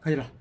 可以了。